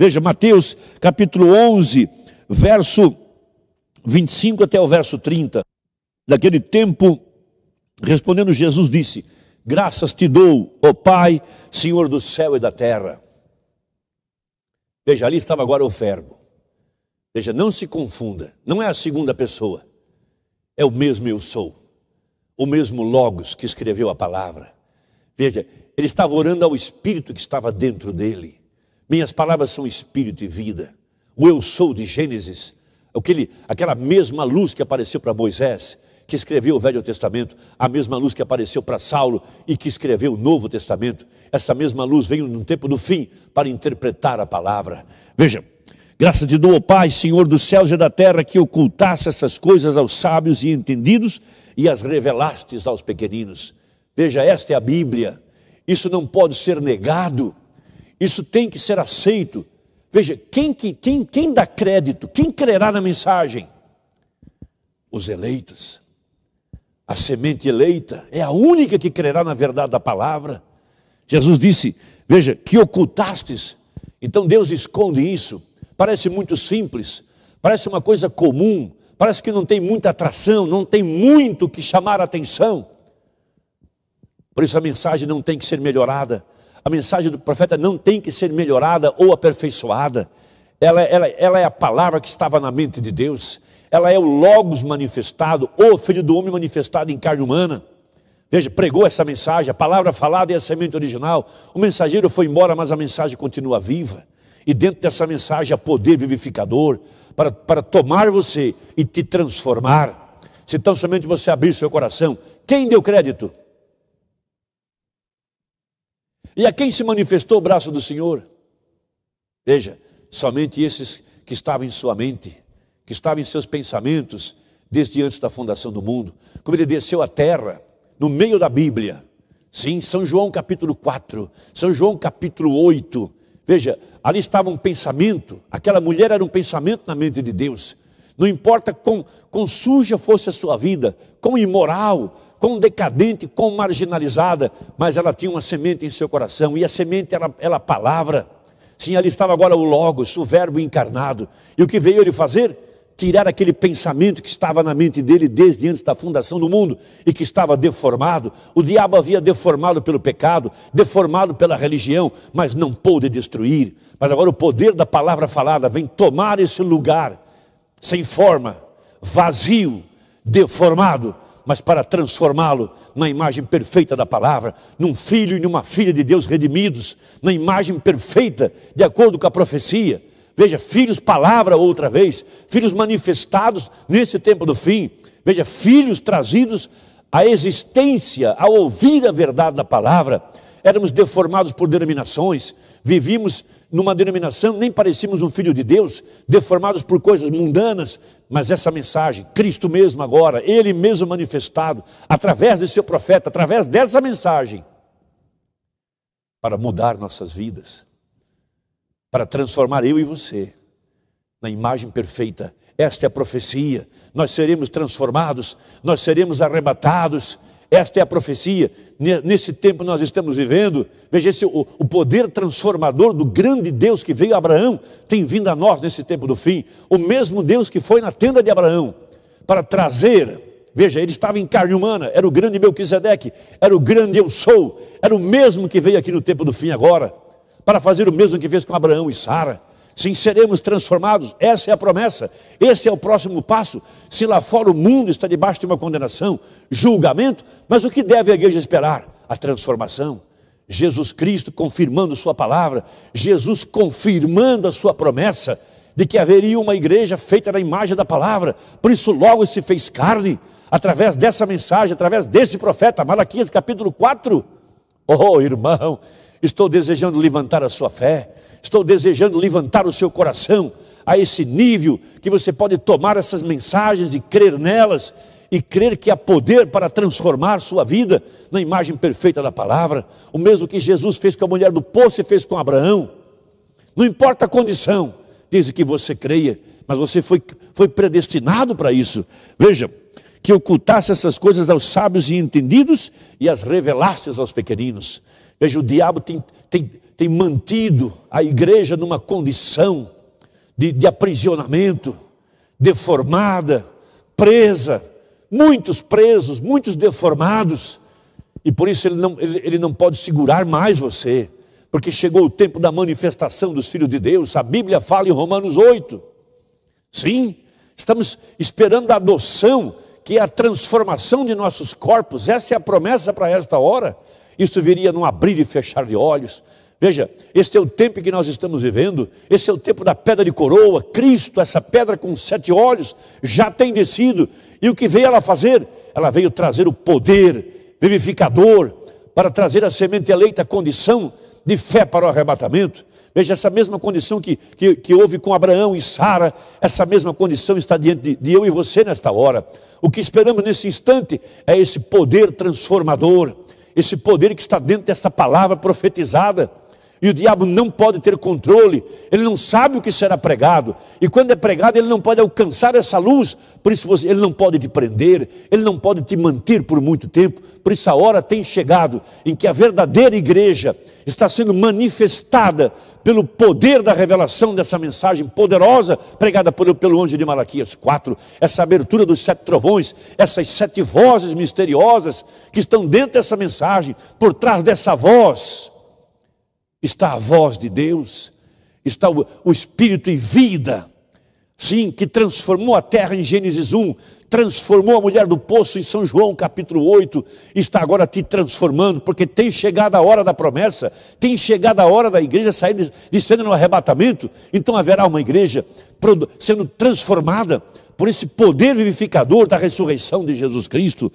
Veja, Mateus capítulo 11, verso 25 até o verso 30. Naquele tempo, respondendo Jesus, disse: Graças te dou, ó Pai, Senhor do céu e da terra. Veja, ali estava agora o verbo. Veja, não se confunda, não é a segunda pessoa, é o mesmo eu sou, o mesmo Logos que escreveu a palavra. Veja, ele estava orando ao Espírito que estava dentro dele. Minhas palavras são Espírito e vida. O eu sou de Gênesis, aquele, aquela mesma luz que apareceu para Moisés, que escreveu o Velho Testamento, a mesma luz que apareceu para Saulo e que escreveu o Novo Testamento, essa mesma luz veio no tempo do fim para interpretar a palavra. Veja, graças te dou, Pai, Senhor dos céus e da terra, que ocultasse essas coisas aos sábios e entendidos e as revelastes aos pequeninos. Veja, esta é a Bíblia, isso não pode ser negado, isso tem que ser aceito. Veja, quem, quem, quem dá crédito, quem crerá na mensagem? Os eleitos. A semente eleita é a única que crerá na verdade da palavra. Jesus disse: Veja, que ocultastes. Então Deus esconde isso. Parece muito simples, parece uma coisa comum, parece que não tem muita atração, não tem muito que chamar a atenção. Por isso a mensagem não tem que ser melhorada. A mensagem do profeta não tem que ser melhorada ou aperfeiçoada. Ela, ela, ela é a palavra que estava na mente de Deus ela é o Logos manifestado, o Filho do Homem manifestado em carne humana. Veja, pregou essa mensagem, a palavra falada é a semente original. O mensageiro foi embora, mas a mensagem continua viva. E dentro dessa mensagem há poder vivificador para, para tomar você e te transformar. Se tão somente você abrir seu coração, quem deu crédito? E a quem se manifestou o braço do Senhor? Veja, somente esses que estavam em sua mente que estava em seus pensamentos desde antes da fundação do mundo, como ele desceu à terra, no meio da Bíblia. Sim, São João capítulo 4, São João capítulo 8. Veja, ali estava um pensamento, aquela mulher era um pensamento na mente de Deus. Não importa quão, quão suja fosse a sua vida, quão imoral, quão decadente, quão marginalizada, mas ela tinha uma semente em seu coração, e a semente era, era a palavra. Sim, ali estava agora o Logos, o Verbo encarnado. E o que veio ele fazer? tirar aquele pensamento que estava na mente dele desde antes da fundação do mundo e que estava deformado. O diabo havia deformado pelo pecado, deformado pela religião, mas não pôde destruir. Mas agora o poder da palavra falada vem tomar esse lugar sem forma, vazio, deformado, mas para transformá-lo na imagem perfeita da palavra, num filho e numa filha de Deus redimidos, na imagem perfeita, de acordo com a profecia. Veja, filhos, palavra outra vez, filhos manifestados nesse tempo do fim. Veja, filhos trazidos à existência ao ouvir a verdade da palavra. Éramos deformados por denominações, vivíamos numa denominação, nem parecíamos um filho de Deus, deformados por coisas mundanas, mas essa mensagem, Cristo mesmo agora, Ele mesmo manifestado, através de seu profeta, através dessa mensagem, para mudar nossas vidas para transformar eu e você na imagem perfeita. Esta é a profecia. Nós seremos transformados, nós seremos arrebatados. Esta é a profecia. Nesse tempo nós estamos vivendo, veja esse, o, o poder transformador do grande Deus que veio a Abraão tem vindo a nós nesse tempo do fim. O mesmo Deus que foi na tenda de Abraão para trazer Veja, ele estava em carne humana, era o grande Melquisedeque, era o grande eu sou, era o mesmo que veio aqui no tempo do fim agora para fazer o mesmo que fez com Abraão e Sara. Sim, seremos transformados, essa é a promessa, esse é o próximo passo. Se lá fora o mundo está debaixo de uma condenação, julgamento, mas o que deve a igreja esperar? A transformação. Jesus Cristo confirmando Sua palavra, Jesus confirmando a Sua promessa de que haveria uma igreja feita na imagem da palavra, por isso logo se fez carne, através dessa mensagem, através desse profeta, Malaquias capítulo 4. Oh, irmão, Estou desejando levantar a sua fé, estou desejando levantar o seu coração a esse nível que você pode tomar essas mensagens e crer nelas e crer que há poder para transformar sua vida na imagem perfeita da palavra, o mesmo que Jesus fez com a mulher do poço e fez com Abraão. Não importa a condição, desde que você creia, mas você foi, foi predestinado para isso. Veja, que ocultasse essas coisas aos sábios e entendidos e as revelasse aos pequeninos. Veja, o diabo tem, tem, tem mantido a igreja numa condição de, de aprisionamento, deformada, presa, muitos presos, muitos deformados, e por isso ele não, ele, ele não pode segurar mais você, porque chegou o tempo da manifestação dos filhos de Deus, a Bíblia fala em Romanos 8. Sim, estamos esperando a adoção, que é a transformação de nossos corpos, essa é a promessa para esta hora. Isso viria num abrir e fechar de olhos. Veja, este é o tempo que nós estamos vivendo, esse é o tempo da pedra de coroa. Cristo, essa pedra com sete olhos, já tem descido. E o que veio ela fazer? Ela veio trazer o poder vivificador para trazer a semente eleita a condição de fé para o arrebatamento. Veja, essa mesma condição que, que, que houve com Abraão e Sara, essa mesma condição está diante de, de eu e você nesta hora. O que esperamos nesse instante é esse poder transformador, esse poder que está dentro desta palavra profetizada. E o diabo não pode ter controle, ele não sabe o que será pregado. E quando é pregado, ele não pode alcançar essa luz. Por isso você, ele não pode te prender, ele não pode te manter por muito tempo. Por isso a hora tem chegado em que a verdadeira igreja está sendo manifestada pelo poder da revelação dessa mensagem poderosa pregada pelo, pelo anjo de Malaquias 4, essa abertura dos sete trovões, essas sete vozes misteriosas que estão dentro dessa mensagem, por trás dessa voz está a voz de Deus, está o, o Espírito em vida, sim, que transformou a terra em Gênesis 1, transformou a mulher do poço em São João capítulo 8, está agora te transformando, porque tem chegado a hora da promessa, tem chegado a hora da igreja sair de, de cena no arrebatamento, então haverá uma igreja sendo transformada por esse poder vivificador da ressurreição de Jesus Cristo.